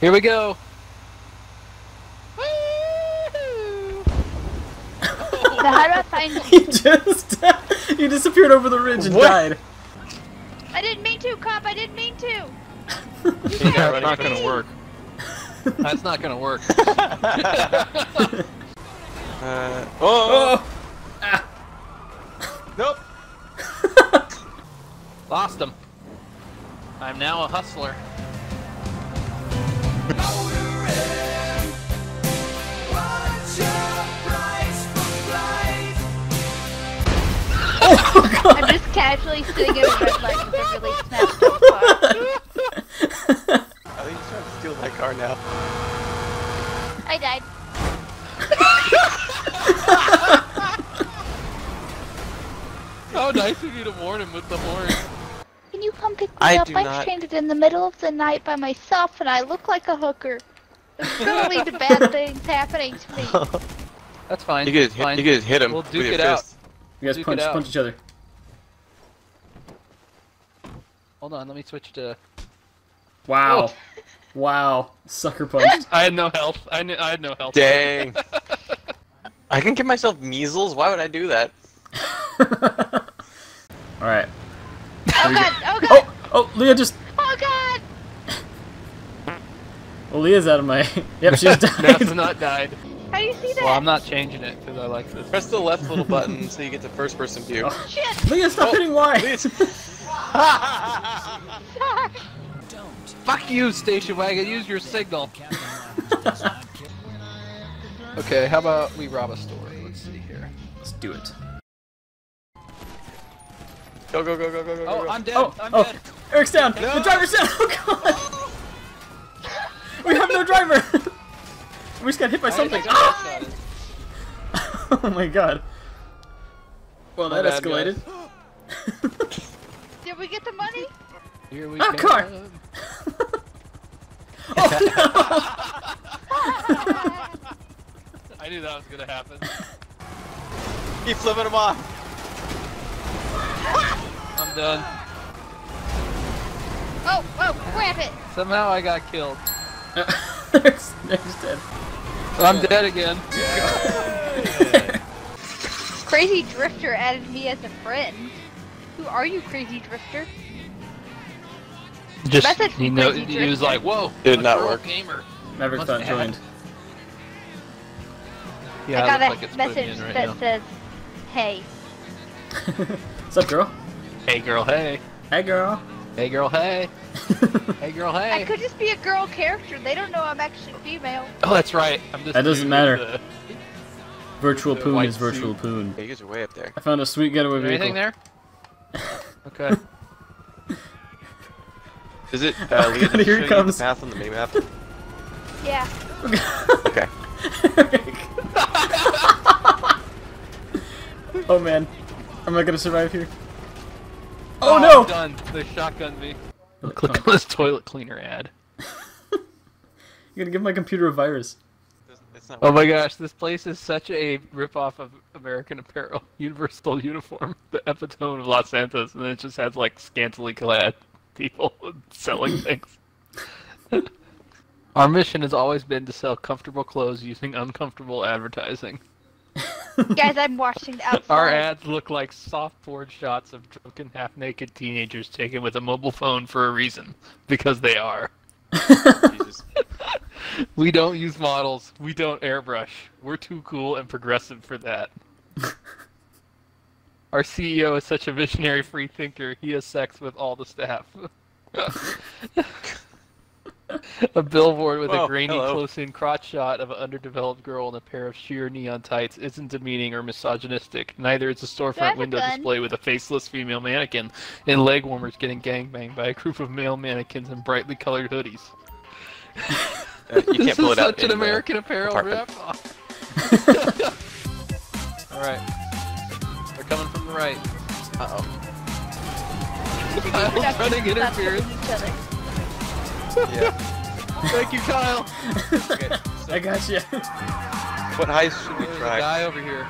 Here we go. So how do I find He just he disappeared over the ridge and What? died. I didn't mean to, cop. I didn't mean to. That's running not gonna work. That's not gonna work. Uh, oh, Oh! nope. Lost him. I'm now a hustler. I'm just casually sitting in a red light with a really smashed up car. I think he's trying to steal my car now. I died. How nice of you to warn him with the horn. Can you come pick me I up? I'm not- stranded in the middle of the night by myself and I look like a hooker. It's gonna lead to bad things happening to me. That's fine. You could just fine. hit, you could just hit him We'll with duke your it out. Fist. You guys Duke punch punch each other. Hold on, let me switch to. Wow. Wow. Sucker punch. I had no health. I, kn- I had no health. Dang. I can give myself measles. Why would I do that? Alright. Oh god, oh god, Oh! Oh, Leah just. oh god! Well, Leah's out of my. Yep, she's That's died. not died. How do you see that? Well, I'm not changing it because I like this. Press the left little button so you get to first person view. Oh. Shit! Leah, stop Oh, hitting Y! please. Sorry. Fuck you, station wagon. Use your signal. okay, how about we rob a store? Let's see here. Let's do it. Go go go go go go go. Oh, go. I'm dead. Oh, I'm oh, dead. Eric's down! No. The driver's down! Oh god! We just got hit by something. think I oh my god. Well, that bad, escalated. Did we get the money? Here we Ah, go. car! oh I knew that was gonna happen. Keep flipping him off. I'm done. Oh, oh, grab it! Somehow I got killed. no! Eric's, Eric's dead. I'm dead again. Crazy Drifter added me as a friend. Who are you, Crazy Drifter? Just Message he from know Crazy he was like, "Whoa, Did a not work. Gamer." Maverick's Must not joined. Yeah, I got it a like it's putting me message right that now. says, "Hey." What's up, girl? Hey girl, hey. Hey, girl. Hey girl, hey. Hey girl, hey. I could just be a girl character. They don't know I'm actually female. Oh, that's right. I'm just That doesn't matter. the- virtual The poon is virtual suit. poon. Yeah, you guys are way up there. I found a sweet getaway Is there vehicle. anything there? Okay. Is it uh, Leah, God, did here it comes. the path on the main map? Yeah. Okay. oh man. Am I gonna survive here? Oh, I'm no! done. They shotgunned me. Oh, Click on this toilet cleaner ad. You're gonna give my computer a virus. Oh my gosh, this place is such a ripoff of American Apparel. Universal uniform, the epitome of Los Santos, and then it just has like scantily clad people selling things. Our mission has always been to sell comfortable clothes using uncomfortable advertising. Guys, I'm watching the outside. Our ads look like soft-poured shots of drunken, half-naked teenagers taken with a mobile phone for a reason. Because they are. We don't use models. We don't airbrush. We're too cool and progressive for that. Our CEO is such a visionary free thinker, he has sex with all the staff. A billboard with Whoa, a grainy hello. close-in crotch shot of an underdeveloped girl in a pair of sheer neon tights isn't demeaning or misogynistic. Neither is a storefront have a window display with a faceless female mannequin and leg warmers getting gangbanged by a group of male mannequins in brightly colored hoodies. Uh, you can't this pull is it out such an American Apparel apartment. rip. All right, they're coming from the right. Uh-oh. Kyle's Stop- running stop interference. each other. Yeah. Thank you, Kyle. Okay. So I got you. what heist should we There's a try? guy over here.